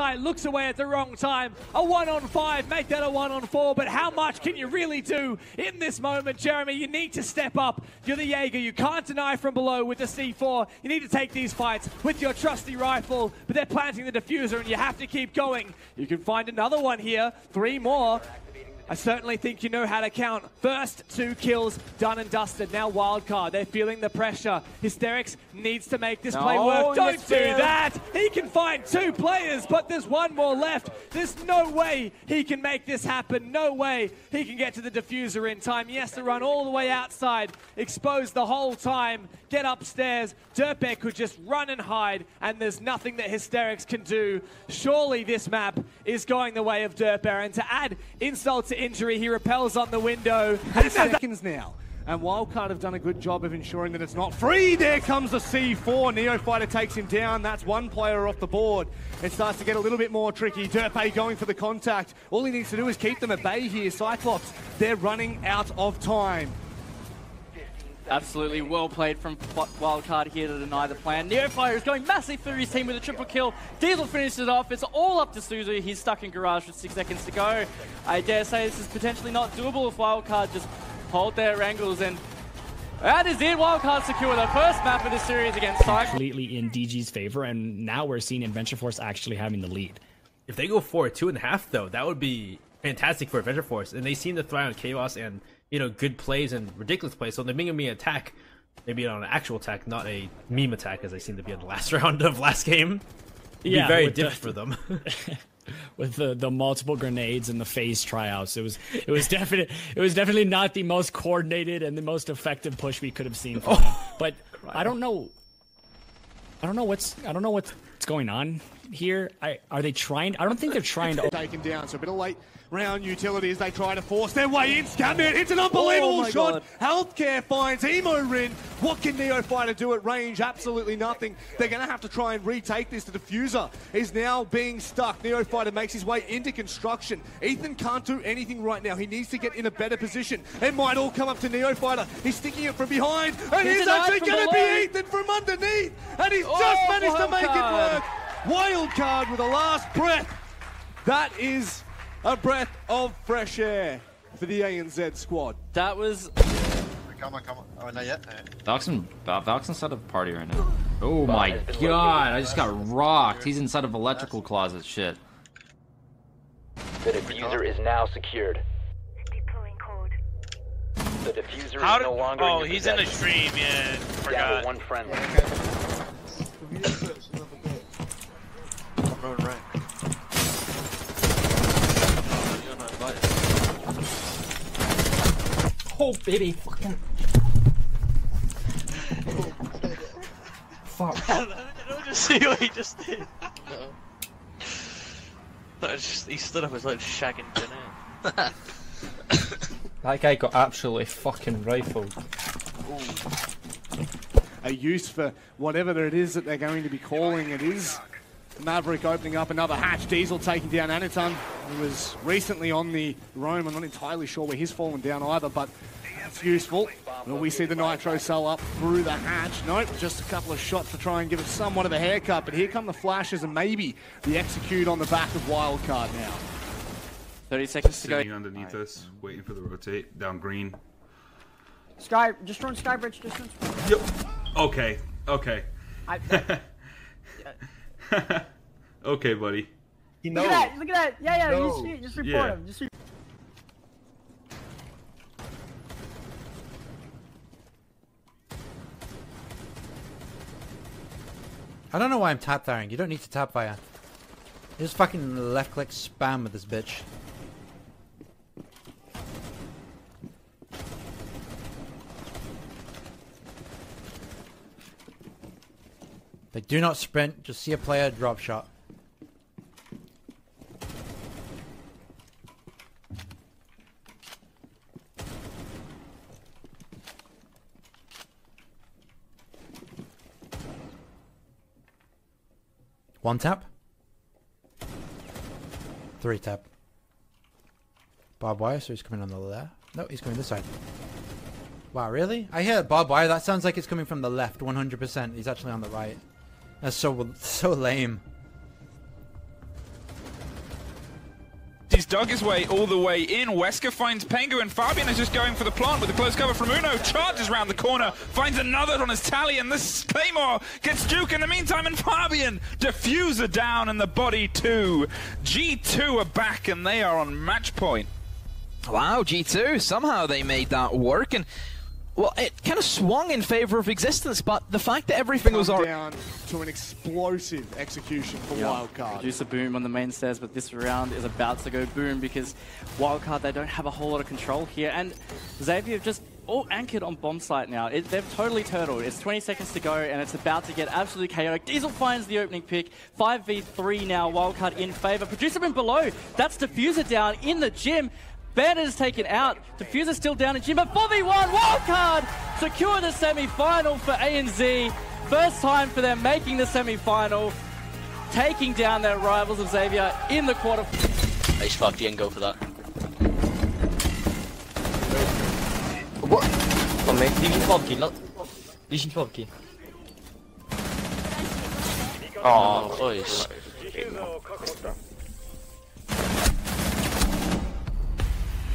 looks away at the wrong time. A one on five, make that a one on four, but how much can you really do in this moment, Jeremy? You need to step up. You're the Jaeger. You can't deny from below with the C4. You need to take these fights with your trusty rifle, but they're planting the diffuser and you have to keep going. You can find another one here, three more. I certainly think you know how to count. First two kills done and dusted. Now wildcard. They're feeling the pressure. Hysterix needs to make this play No, work. Don't do Spear. that. He can find two players, but there's one more left. There's no way he can make this happen. No way he can get to the diffuser in time. He has to run all the way outside, exposed the whole time, get upstairs. Dirtbear could just run and hide, and there's nothing that Hysterix can do. Surely this map is going the way of Dirtbear, and to add insult to injury, he repels on the window. Eight seconds now. And Wildcard have done a good job of ensuring that it's not free. There comes the C4. Neo Fighter takes him down. That's one player off the board. It starts to get a little bit more tricky. Dirtbay going for the contact. All he needs to do is keep them at bay here. Cyclops, they're running out of time. Absolutely well played from F- Wildcard here to deny the plan. Neofire is going massive through his team with a triple kill. Diesel finishes it off. It's all up to Suzu. He's stuck in garage with six seconds to go. I dare say this is potentially not doable if Wildcard just hold their angles and that is it. Wildcard secure the first map of the series against Cyclops. completely in DG's favor, and now we're seeing Adventure Force actually having the lead. If they go for a two and a half, though, that would be fantastic for Adventure Force. And they seem to thrive on chaos and you know good plays and ridiculous plays. So they're making me attack, maybe on an actual attack, not a meme attack, as they seem to be in the last round of last game. It'd Yeah, be very different for them. with the, the multiple grenades and the phase tryouts. It was it was definite it was definitely not the most coordinated and the most effective push we could have seen from oh. them. But I don't know I don't know what's I don't know what's going on here. I are they trying I don't think they're trying to Taken down. So a bit of late round utility as they try to force their way in. Scatman hits an unbelievable Oh my shot. Healthcare finds Emo Rin. What can Neo Fighter do at range? Absolutely nothing. They're going to have to try and retake this. The diffuser is now being stuck. Neo Fighter makes his way into construction. Ethan can't do anything right now. He needs to get in a better position. It might all come up to Neo Fighter. He's sticking it from behind. And He's he's actually going to be Ethan from underneath. And he's Oh, just managed to make it work. Wild card with a last breath. That is a breath of fresh air for the ANZ squad. That was Come on, come on. Oh, not yet? Valkson, Val- inside of party right now. Oh my god, I just got rocked. He's inside of electrical closet shit. The diffuser is now secured. Deploying code. The diffuser How is no longer oh, in your he's in the stream, yeah. Down to Forgot. One friendly. I'm rolling right. Oh baby, fucking. Fuck. I don't just see what he just did. That was just, he stood up as like shagging dinner. That guy got absolutely fucking rifled. A use for whatever it is that they're going to be calling it is. Maverick opening up another hatch. Diesel taking down Anaton, who was recently on the roam. I'm not entirely sure where he's fallen down either, but it's useful. Will we see the Nitro cell up through the hatch? Nope, just a couple of shots to try and give it somewhat of a haircut. But here come the flashes and maybe the execute on the back of Wildcard now. 30 seconds to go. Sitting underneath us, waiting for the rotate down green. Sky, just run Skybridge distance. Yep. Okay. Okay. I, okay, buddy. Look at that! Look at that! Yeah, yeah. No. Just, see- just report Yeah. him. Just re- I don't know why I'm tap firing. You don't need to tap fire. You just fucking left click spam with this bitch. Do not sprint, just see a player drop shot. One tap. Three tap. Barbed wire, so he's coming on the left. No, he's coming this side. Wow, really? I hear barbed wire. That sounds like it's coming from the left, 100%. He's actually on the right. That's so so lame. He's dug his way all the way in. Wesker finds Pengu, and Fabian is just going for the plant with a close cover from Uno. Charges around the corner, finds another on his tally, and this Claymore gets Duke in the meantime, and Fabian diffuser down, and the body too. G2 are back, and they are on match point. Wow, G2, somehow they made that work, and well, it kind of swung in favor of existence, but the fact that everything was Come already down to an explosive execution for Wildcard. Producer boom on the main stairs, but this round is about to go boom because Wildcard, they don't have a whole lot of control here. And Xavier just all anchored on bomb site now. It, they've totally turtled. It's 20 seconds to go, and it's about to get absolutely chaotic. Diesel finds the opening pick. 5v3 now, Wildcard in favor. Producer boom below. That's Diffuser down in the gym. Bandit is taken out. Diffuser still down in gym, but 4v1 Wildcard secure the semi-final for ANZ. First time for them making the semi-final, taking down their rivals of Xavier in the quarter. Nice fuck, you can go for that. What? Kom mee, die is twaalf kill. Die is twaalf kill. Oh, boys. Why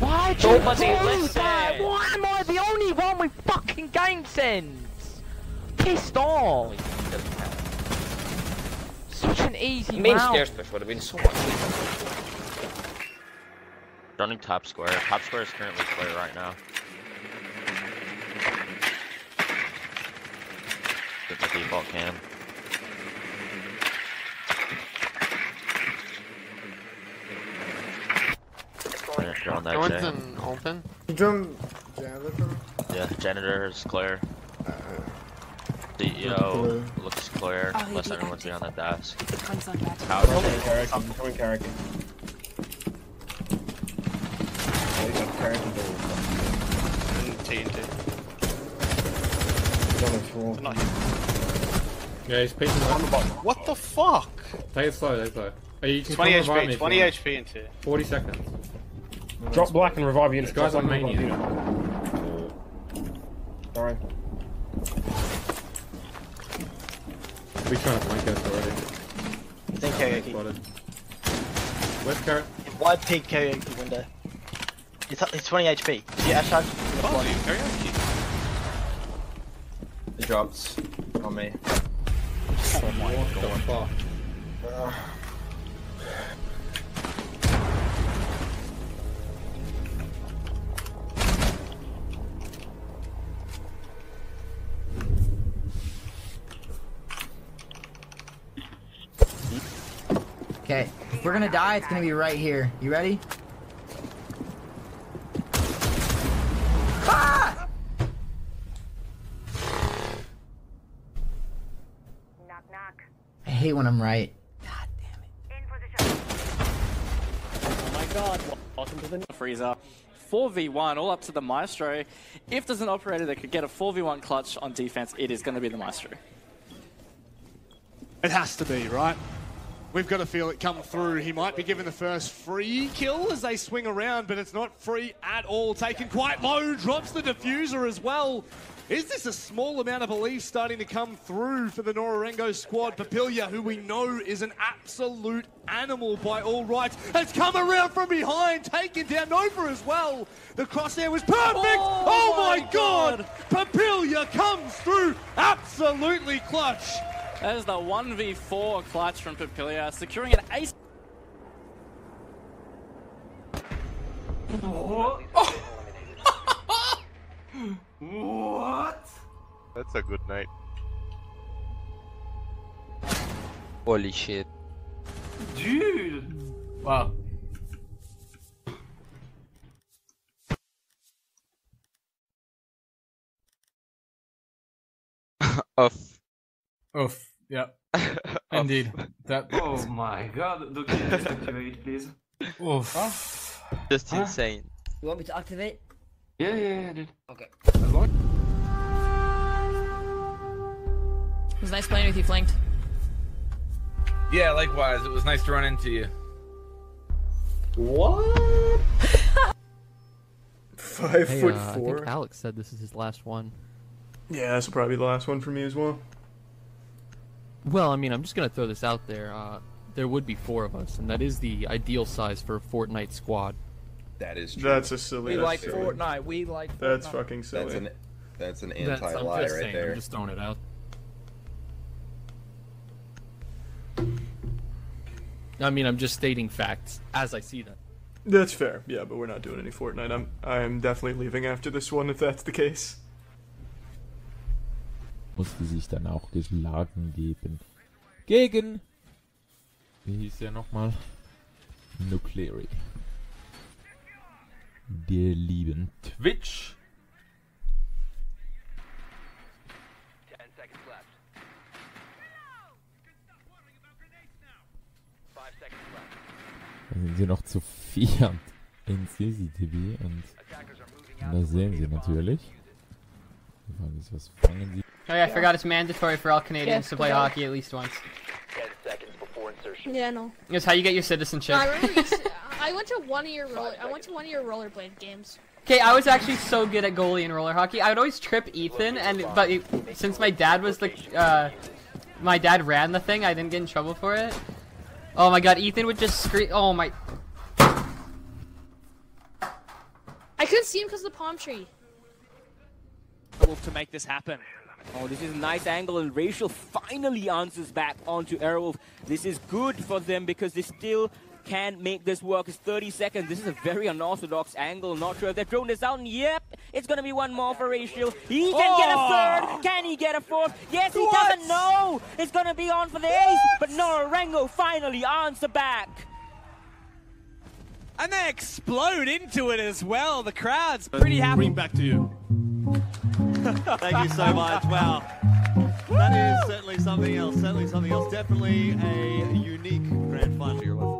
do Nobody you do listen. that? Why am I the only one with fucking game sense? Pissed off. Such an easy Main round. stairs push would have been so much easier. Running top square. Top square is currently clear right now. Get the default cam. Clear, they're on that Joints J. in open. Drum janitor. Yeah, janitor is clear. Uh-huh. CEO looks clear, Oh, unless beat everyone's behind that desk. Comes on back. Tower. Coming Carrick, coming Carrick. He's on Carrick and Dole. TNT. He's on the floor. Yeah, he's pacing On the bottom. What the fuck? Take it slow, take it slow. Oh, you can 20 come revive me HP, if 20 you want. HP into. 40 seconds. Drop black and revive unit. This guy's Drop on black and mania. revive unit. Sorry. We trying to flank us already. Think karaoke. Spotted. Where's Carrot? Wide peak karaoke window. It's, it's 20 HP. Yeah, Ashard. The drops on me. Oh my god. Uh, Okay, if we're gonna die, it's gonna be right here. You ready? Ah! Knock, knock. I hate when I'm right. God damn it. Oh my god, welcome to the freezer. 4v1, all up to the Maestro. If there's an operator that could get a 4v1 clutch on defense, it is going to be the Maestro. It has to be, right? We've got to feel it come through. He might be given the first free kill as they swing around, but it's not free at all. Taken quite low, drops the diffuser as well. Is this a small amount of belief starting to come through for the Nora-Rengo squad? Papilia, who we know is an absolute animal by all rights, has come around from behind, taken down Nova as well. The crosshair was perfect. Oh, oh my god! Papilia comes through absolutely clutch. That is the 1v4 clutch from Papilia, securing an ace. What? That's a good night. Holy shit. Dude! Wow. Off. Oof. Yep. Indeed. That. Oh my god, do can you just activate, please? Oof. Just Huh? insane. You want me to activate? Yeah, yeah, yeah, dude. Okay. It was nice playing with you, Flanked. Yeah, likewise. It was nice to run into you. What? Five Hey, foot uh, I four. think Alex said this is his last one. Yeah, this will probably be the last one for me as well. Well, I mean, I'm just gonna throw this out there. Uh, there would be four of us, and that is the ideal size for a Fortnite squad. That is true. That's a silly. We that's like silly. Fortnite. We like. That's Fortnite. fucking silly. That's an that's an That's- I'm anti-lie just right saying, there. I'm just throwing it out. I mean, I'm just stating facts as I see them. That's fair. Yeah, but we're not doing any Fortnite. I'm I'm definitely leaving after this one if that's the case. Musste sich dann auch geschlagen geben. Gegen. Wie hieß der nochmal? Nucleary. Der lieben Twitch. Da sind sie noch zu viert in CCTV und, und das sehen sie natürlich. Die Frage ist, was fangen sie? Oh yeah, I forgot it's mandatory for all Canadians to play hockey at least once. Yeah, no. It's how you get your citizenship. No, I remember you s- I went to one of your roller. I went to one of your rollerblade games. Okay, I was actually so good at goalie and roller hockey. I would always trip Ethan, and but it, since my dad was the, uh, my dad ran the thing, I didn't get in trouble for it. Oh my god, Ethan would just scream. Oh my. I couldn't see him because of the palm tree. Wolf to make this happen. Oh, this is a nice angle, and Rachel finally answers back onto Airwolf. This is good for them because they still can make this work. It's 30 seconds. This is a very unorthodox angle. Not sure if they've thrown this out. And yep, it's going to be one more for Rachel. He can get a Oh! third. Can he get a fourth? Yes, he What? doesn't know. It's going to be on for the ace. But Norango finally answer back. And they explode into it as well. The crowd's pretty happy. Bring back to you. Thank you so much. Wow. That is certainly something else. Certainly something else. Definitely a unique grand final.